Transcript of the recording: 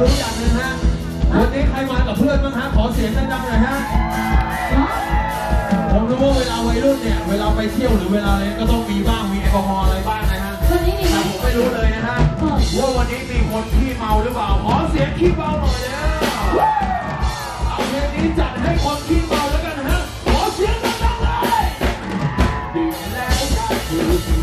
รู้จักนึงฮะ วันนี้ใครมากับเพื่อนบ้างฮะ ขอเสียงดังๆหน่อยฮะ ผมรู้ว่าเวลาวัยรุ่นเนี่ย เวลาไปเที่ยวหรือเวลาอะไรก็ต้องมีบ้าง มีแอลกอฮอล์อะไรบ้างนะฮะแต่ผมไม่รู้เลยนะฮะ ว่าวันนี้มีคนที่เมาหรือเปล่า ขอเสียงที่เบาหน่อยนะเอาเพลงนี้จัดให้คนที่เมาแล้วกันฮะ ขอเสียงดังๆเลยดื่แล้วจะ